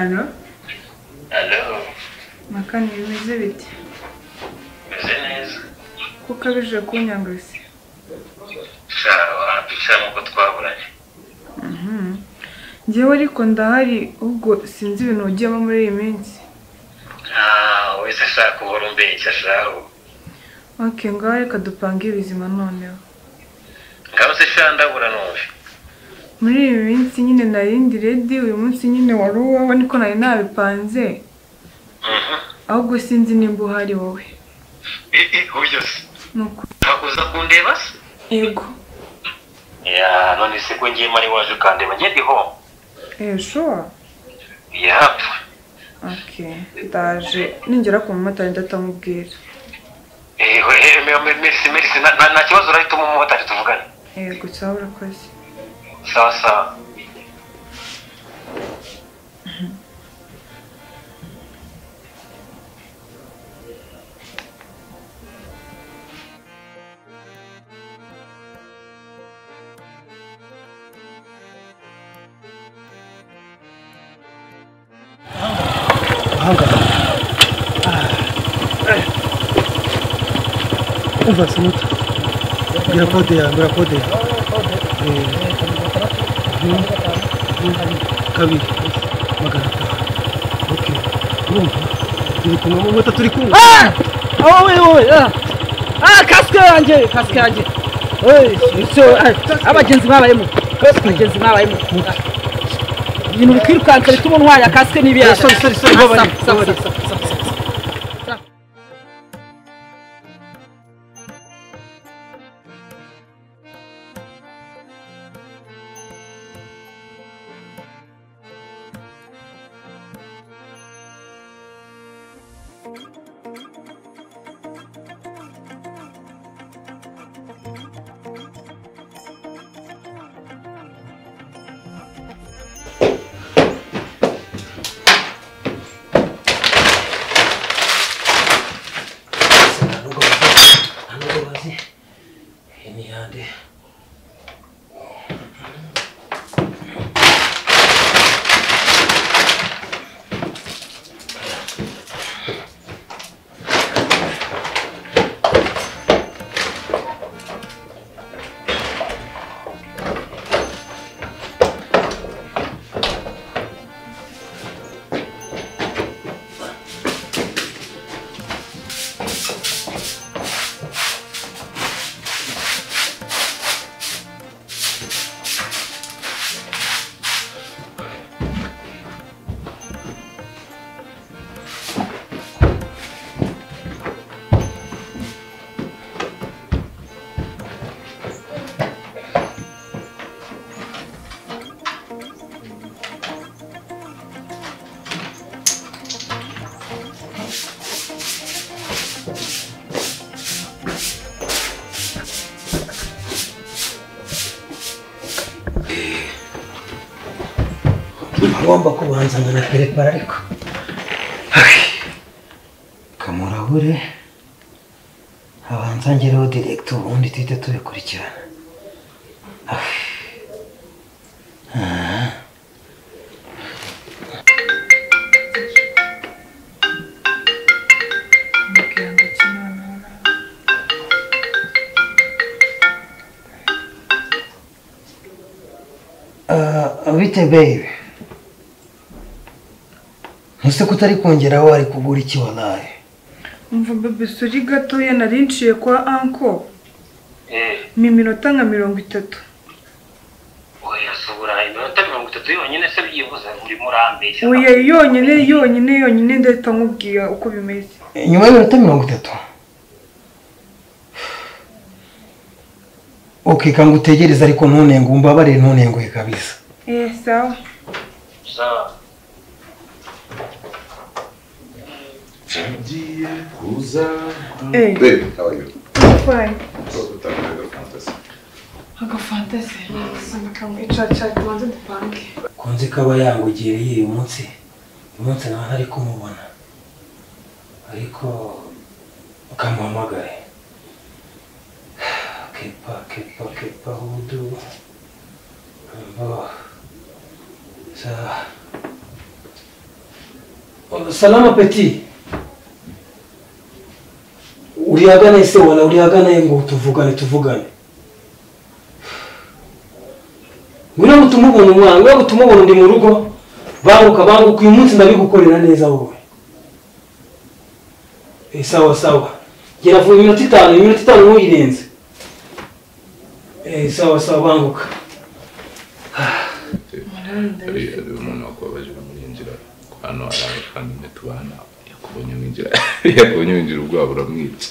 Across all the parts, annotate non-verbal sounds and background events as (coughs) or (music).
alo alo makani bimeze bite meze neza ko ukabije kunyanguza sha wapisha nk'uko twaburanye ngewe ariko ndahari ubwo sinzi ibintu ugiyemo muri iyi minsi. Ah wese ashaka uhora umbeshya shaho ok ngaho reka dupange ibizima noneho. Ngaho se sha ndabura numve muri iyi minsi nyine narindi redi uyu munsi nyine wari uwawe niko nari nabipanze mhm ahubwo sinzi nimba uhari wowe eh eh uburyo se nuko ntakuza kundeba se yego ya none se ko ngiye mari waje ukandeba njye ndi home eee shuwa yapfa ndaje ningera ku mumotari ndatamubwira eh merci nta nta- nta kibazo urahita umumotari tuvugane yego cyaba urakoze sawa sawa umva simuta gira kode yawe gira kode yawe Eh, mhm, mhm, kabiri magana atanu ok urumva turi kumwe mu moto turi kumwe wowe wowe ah kasike yanjye kasike yanjye abagenzi babayemo abagenzi babayemo ibintu bikwirukanka bituma untwaya kasike n'ibiyaga ngomba kubanza nkanaperepara ariko. Kamurahure abanza ngereho direkiti ubundi tuhite tubikurikirana. Ah. Ah, bite baby. Ntuse ko utari kongeraho ari kugura iki wallahi umva bebe suri gatoya nari nciye kwa anko eh. Ni iminota nka mirongo itatu. Oya subura iminota mirongo itatu yonyine se byibuze urimo urambeshya oya yonyine yonyine yonyine ndahita nkubwira uko bimeze. Nyuma y'iminota mirongo itatu. Ok kanga utegereze ariko ntunenge umbabarire ntunenguhe kabisa. Eh sawa. Sawa. de acusar. Ei. Ei, how are you? Fine. So, tá vendo a fantasy? eu fantasy? Samba kamwe eu ku bantu dupange. Kunze fantasia. Eu uyu munsi. Uyu munsi nawe ntari kumubona. Ariko ukamuhamagare. Kepa, kepa, kepa, hudu. Bo. Sa. Salama Petit. Urihagana ese wala urihagana ngo tuvugane tuvugane? Ngwino gutuma ubona umwana ngwino gutuma ubona ndi mu rugo. Banguka banguka uyu munsi ndabigukorera neza wowe. Eh, sawa sawa. Gera vuba iminota itanu iminota itanu ntuyirenze. Eh, sawa sawa banguka. Umuntu wakubabaje muri iyi nzira? Hano hari abavandimwe tubana yakubonye winjira yakubonye winjira ubwoba buramwica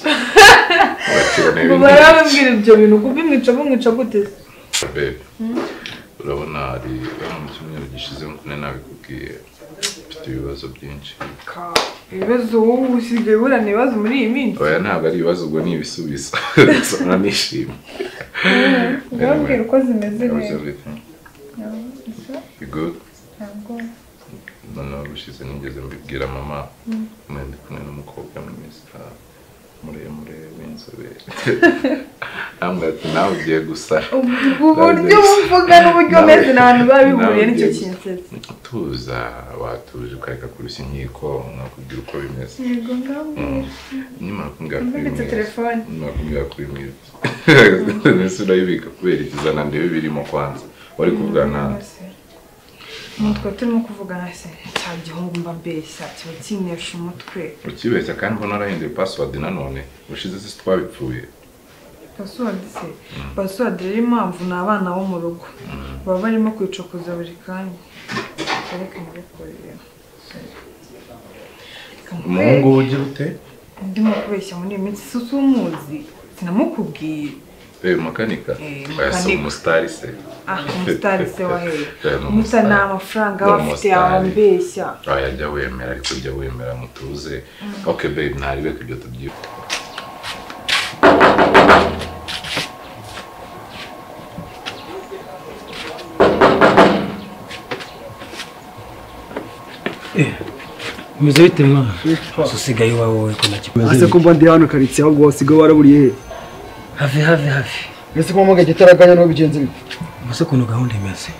barababwira ibyo bintu kubimwica bumwica gute Babe, urabona hari mu cyumweru gishize nk'uko nabikubwiye mfite ibibazo byinshi ibibazo wowe usigaye uburana ibibazo muri iyi minsi oya ntabwo ari ibibazo ubwo ni ibisubizo nsoma nishimye urababwira uko zimeze neza noneho gushize nigeze mbibwira mama ndi kumwe n'umukobwa mwiza muremure w'inzobe (laughs) ambwira ati nawe ugiye gusa. uburyo buvuga n'uburyo umeze ni ahantu biba bihuriye n'icyo kintu tuza watuje ukareka kurushya inkiko mwakubwira uko bimeze. Yego nyuma kumbwira kuri mwiza telefone. nyuma kumbwira kuri mwiza ndetse urayibika kubera ikizana ndebe birimo kwanza. Wari kuvuga nawe umutwe turimo kuvugana se cya gihungu mba mbeshya kiba kinesha umutwe. Ukibeshya kandi ubona narahinduye password nanone ushize se twabipfuye. Pasiwadi se? Pasiwadi rero impamvu ni abana bo mu rugo. Baba barimo kwicokoza buri kanya. Ariko ntibikorere. Umuhungu ugira ute? Ndimo kubeshya muri iyi minsi. Si umuzi? Sinamukubwiye Oya si makanika. umusitari se ah umusitari se wahera Eh, ni umusa umusitari. nta mafaranga Ni aba afite yaba umusitari. mbeshya oya jya wemera ariko jya wemera mutuze. Ok babe ntarebe ibyo tubyibuka umeze bite mwana usigaye iwawe wowe ko ntakimeze ase ko mba ndi hano karitsiye ahubwo wasigaye waraburiye he hafi hafi hafi. Ese ko mpamagaye igitaraganya ni ho bigenze bite? Ubuse ukuntu gahunda imeze.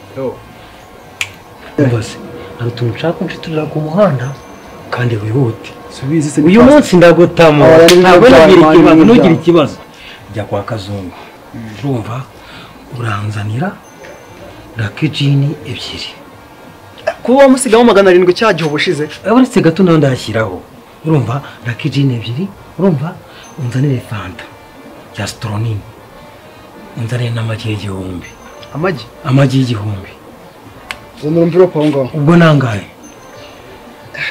Umva se hari utuntu nshaka kunshiturira ku muhanda kandi wihute. Uyu munsi ndagutamo ntabwo ntugire ikibazo. jya kwa kazungu. Urumva uranzanira rakijini ebyiri. Kuba wamusigaho magana arindwi cya gihe ubushize. Uretse gato nawe ndashyiraho. Urumva rakijini ebyiri? Urumva unzanire fanta. Ya sitoronini unzanire n'amagi y'igihumbi amagi amagi y'igihumbi zanura mvirope aho ngaho ubwo nangahe?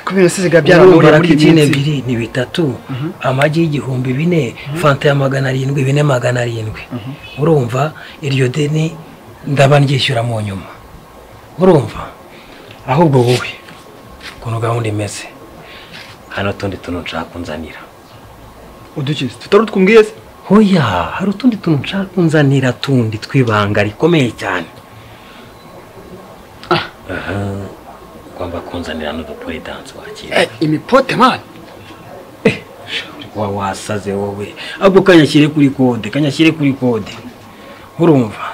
Ko ibintu siziga urumva byaramuriye muri iyi minsi. ebyiri ni bitatu. Amagi y'igihumbi bine fanta ya magana arindwi bine magana arindwi urumva? Iryo deni ndaba ndyishyura mu nyuma. Urumva? Ahubwo wowe ukuntu gahunda imeze. Hano utundi tuntu nshaka kunzanira. Udukize tutari utwumbwiye se hoya hari utundi tuntu nshaka kunzanira tundi tw'ibanga rikomeye cyane. Aha. Ugomba kunzanira n'udupuri dansi wakira imipote mani wa wasaze wowe. Ahubwo kanyashyire kuri kode kanyashyire kuri kode. Urumva?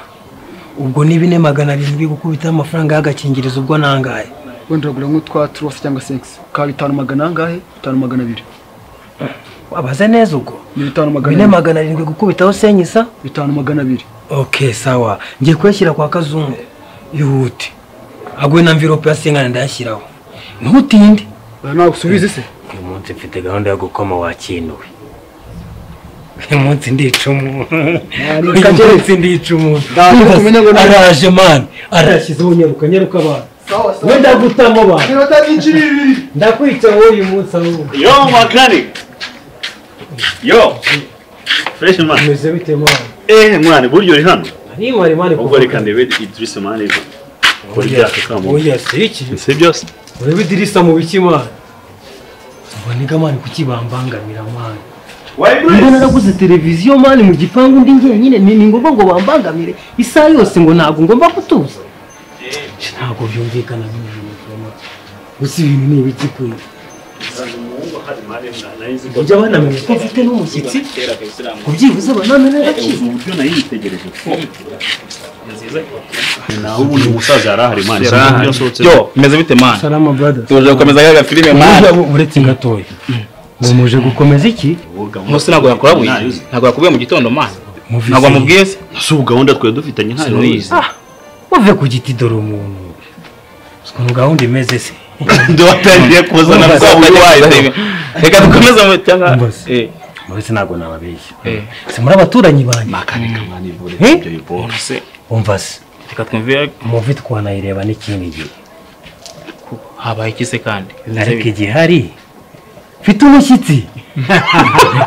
Ubwo ni bine magana arindwi gukubitaho amafaranga y'agakingirizo ubwo nangahe? Wenda uragura nk'utwa turosi cyangwa segisi ka bitanu magana angahe? Bitanu magana abiri. Wabaze neza ubwo ni bitanu magana bine abiri. magana arindwi gukubitaho senyisa. Bitanu magana abiri. Ok sawa. Ngiye kuyashyira kwa kazungu. Yihute agwe na mvirope ya senkana ndayashyiraho. Ntutinde. Oya nawe usubize se. Uyu munsi mfite gahunda yo gukoma wakinuwe. Uyu munsi ndica umuntu uyu munsi ndica umuntu araje mani arashyizeho nyaruka nyaruka abantu. We ndagutamo abantu. Ndakwica wowe uyu munsi ahubwo Yo, mechanic. Yo. Fresh man. umeze bite mani Eh, mwana, buryo uri hano. ari mari mani Ubwo reka ndebe Idris mani. Kuri byaka kamo. oya si iki? Si byose. urebe idirisa mu biki mani uboneka mani kukibambangamira mani Mbona naraguze televiziyo mani mu gipangu ndi njyenyine. Ni ngombwa ngo bambangamire. Isaha yose ngo ntabwo ngomba gutuza ntabwo byumvikana n'ibintu gusa ibintu ni ibiki kwe? Ujya banamenya ko mfite n'umushyitsi? Kubyibuze banamenya agaciro Uburyo nayitegereje. naho ubundi umusaza yari ahari. ahari. yo bimeze bite mani salama brothers tuje gukomeza gaga filime mani uretse gatoya ngo muje gukomeza iki? Umunsi ntabwo yakurabuye ntabwo yakubwiye mu gitondo mani ntabwo amubwiye se? Si ubu gahunda twari dufitanye ntayo Sinurizi. wize muve ku giti dore umuntu. Ukuntu gahunda imeze se watangiye kuzana bwa burwayi reka- reka dukomeze mu cyangwa eh. Muretse ntabwo nababeshya eh. Si muri abaturanyi banjye makareka mwana ivure Eh? ibyo bibo se umva se reka twumve muvi twanayireba n'ikindi gihe habaye iki se kandi ariko igihari mfite umushyitsi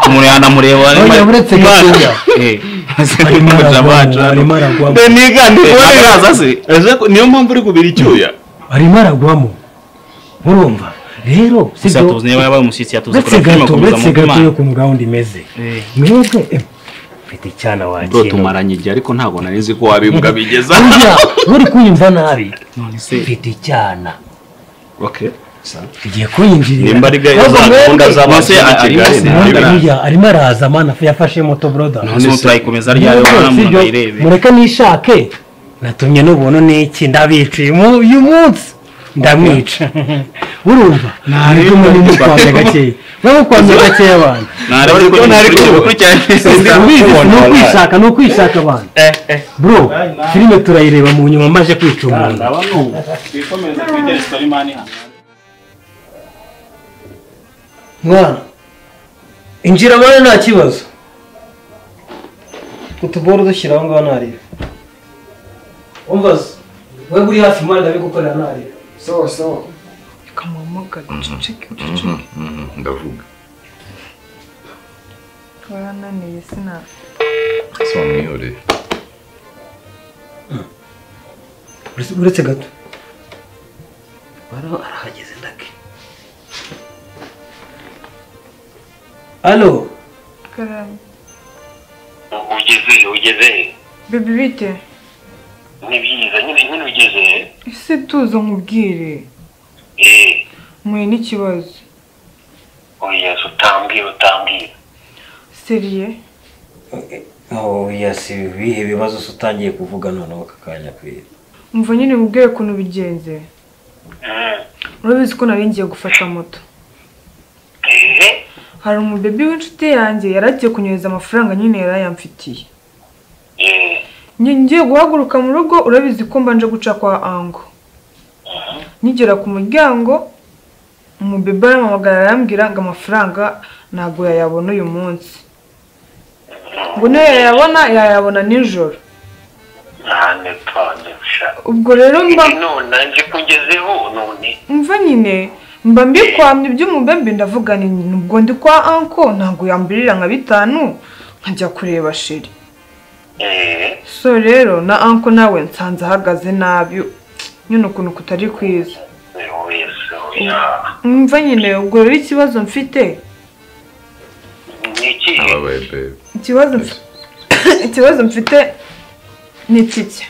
umuntu (laughs) yanamureba Oya, uretse gatoya arimo aragwamo niyo mpamvu uri kubira icyuya arimo aragwamo urumva rero gusa sibyo tuzi niba yabaye umushyitsi yatuze uretse gato uretse gato yo ukuntu gahunda imeze mwebwe eh, mfite icyana bro wakinga tumaranye igihe ariko ntabwo nari nzi ko wabimbwa (laughs) bigeza burya uri kunyumva nabi. Mfite icyana. Okay tugiye kunyinjirira nimba ari gahunda z'abantu Nonese i arimo araza mana yafashe moto broda none se. turayikomeza ayirebe mureke nishake. Natumye n'ubuntu n'iki? Ndabiciye uyu munsi. Ndamwica (laughs) urumva? Ntabwo muri mukwamye gakeya muri mukwamye gakeya abantu ni ukwishaka ni ukwishaka abantu. Bro filime turayireba mu nyuma maje kwica umuntu. mwana injira mwana nta kibazo. Utuboro dushyira aho ngaho ntareba umva se? We uri hafi mwana ndabigukorera ntareba sawa sawa kamuhamagara uceceke uceceke ndavuga warananiye sina ese wamwihoreye Uretse- gato. Bara- arahageze ndake alo ugeze ugeze bebi bite ni byiza nyine nyine ugeze ese tuza nkubwire eh. Muye n'ikibazo. Oya utambwira utambwira seriye aho yasi ibihe bibazo utangiye kuvuga noneho aka kanya kwira mva nyine mubwire ukuntu bigenze. Mm. urabizi ko nari ngiye gufata moto. Eh hari umubebi w'inshuti yanjye yari agiye kunyohereza amafaranga nyine yari ayamfitiye eh Nge- ngiye guhaguruka mu rugo urabizi ko mbanje guca kwa ango. Nkigera ku muryango umubebe arampamagara arambwira ngo amafaranga ntabwo yayabona uyu munsi. Ngo niyo yayabona yayabona nijoro. Ubwo rero mba mva nyine mba mbikwamye iby'umubebe ndavuga ni ubwo ndi kwa anko ntabwo yambirira nka bitanu nkajya kureba sheri. So rero na anko nawe nsanze ahagaze nabi. Nyine ukuntu kutari kwiza. Mva nyine ubwo rero ikibazo mfite? Bebe ikibazo mf- (coughs) ikibazo mfite ni kike?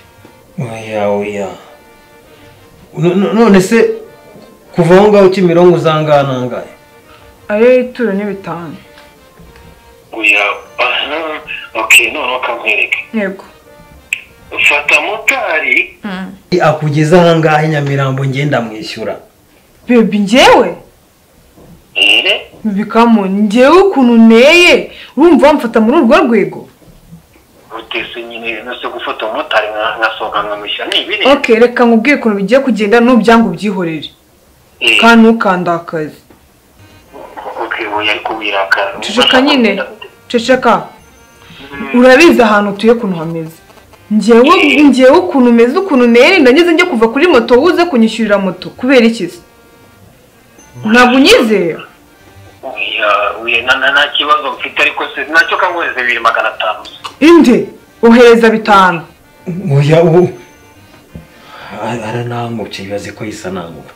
None se kuva aho ngaho kimironko uzangana angahe ayo ituro ni bitanu oya aha okay none ukamwereka yego. Ufata motari. Akugeza aha ngaha i nyamirambo ngenda mwishyura bebi njyewe eh bikamu njyewe ukuntu nteye urumva wamfata muri urwo rwego? Utese nyine nose gufata umumotari nka- nkasohoka nkamushyira ni ibiri ok reka nkubwire ukuntu bigiye kugenda nubyanga ubyihorere Eh, kandi ntukandakaze. Okay oya ariko wirakara ceceka nyine. Ceceka. Urabizi ahantu utuye ukuntu hameze. Njyewe njyewe ukuntu umeze ukuntu nteye ndageze njye kuva kuri moto wuze kunyishyurira moto. Kubera iki se? Ntabwo unyizera. Oya oya na na- nta kibazo mfite ariko se na cyo kanyweze bibiri magana atanu inde? Ohereza bitanu. Oya ubu. Aranamutse bibaze ko yisa namuka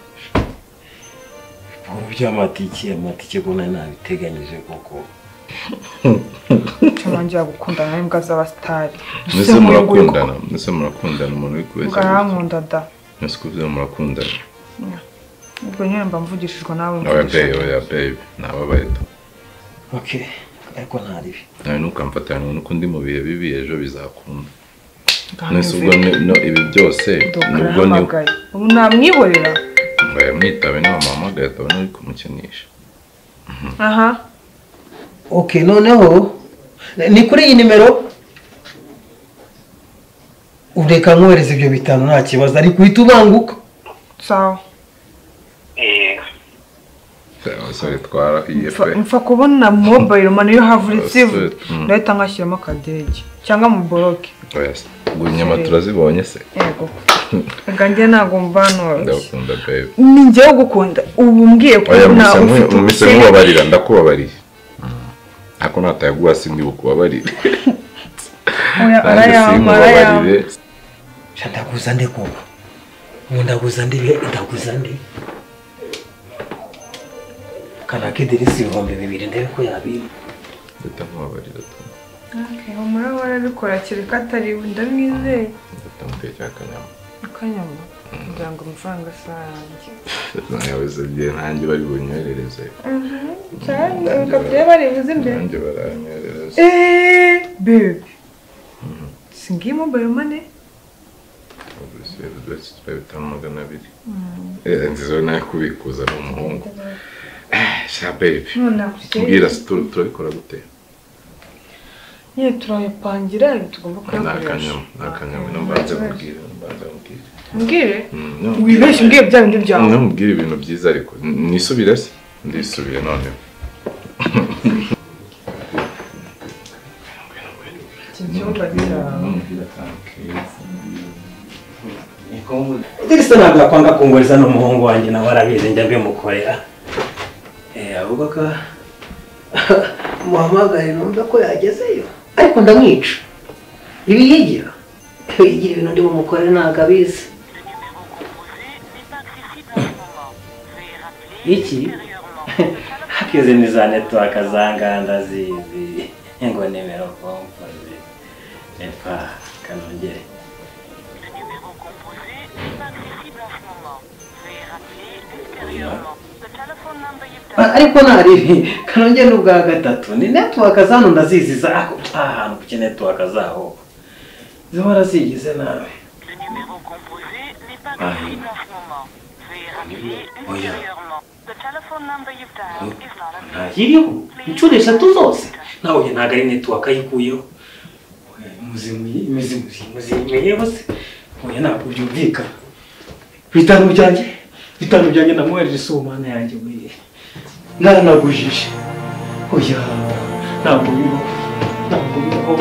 ubu by'amatike amatike ubona nabiteganyije koko. Cyangwa gukundana n'imbwa z'abasitari mwese murakundana mwese murakundana umuntu uri kubeshya bwarankunda da mwese kuvuga murakundana ubwo nyine mba mvugishijwe nawe bebe oya bebe nababaye tu ok ariko ntaribi nawe ntukamfatanya nuko ndi mu bihe bibi ejo bizakunda. Nese ubwo ibi byose nubwo ni ubu namwihorera ngo yamwitabe niba wamuhamagaye atabona uri kumukinisha. Aha. Ok noneho. Ni kuri iyi nimero. Ureka nkohereza ibyo bitanu nta kibazo. Ari guhita ubanguka. Sawa. Abasore twarahiye Mfa- pe mfa kubona mobile money. Iyo havuritse ivu Abasore, mm. ndahita ngashyiramo akadege cyangwa mu boroke se, ubwo inyama turazibonye se. Yego. Reka njye ntabwo mva noroshye ndagukunda babe. Ni njyewe ugukunda ubu mbwiye ko oya nta mumise ufite ubukene. ndakubabariye ariko natayaguha simbi (laughs) bukubabarire simubabarire sha ndaguza nde koko? Ubu ndaguza nde ndaguza nde? Kana kidirisi ibihumbi bibiri ndebe ko tu Okay, humura warabikora kereka atari we ndamwizeye. Ndahita mutekera akanyama akanyama. Kugira ngo amafaranga asange nayabuze bye nanjye bari bunyoherereze cyane reka turebe baribuze imbere nanjye baranyoherereza eee bebe singiye mobile money twa bitanu magana abiri Eh, nziza na yo kubikuza ni umuhungu sha nakurikiye mbwira turabikora gute nyine turabipangira ibi tugomba ni kuyakoresha ni akanyama ino mbanza mubwire mbanza mubwire mbwire. Mm, wibeshye umbwiye bya bindi byawe. Mwe mubwire ibintu byiza ariko. Nisubire se? Ndisubire noneho. Ntabwo yakwanga kunguriza n'umuhungu wanjye nawe arabizi njya mbimukorera. Eh ahubwo ka (laughs) muhamagaye numva ko yagezeyo. Ariko ndamwica. Ibi yigira yigira ibintu ndi bumukorere ntabwo abizi. Iki? Hakize ni za netiwaka za nganda zizi ngo nimero kompozi epa kanongere. Ah, ariko ntari kanongere n'ubwa gatatu. Ni netiwaka zano ndazizi za ako ahantu kuki netiwaka zaho? Zihora zigize Ahi. Oya. Ntayiriho inshuro eshatu zose. Nawe ntabwo ari netiwaka yikuyeho muzimiyeho se? Oya ntabwo byumvikana bitanu byanjye bitanu byanjye namwohereje isumana yanjye we naranagujije oya ntabwo bibaho ntabwo bibaho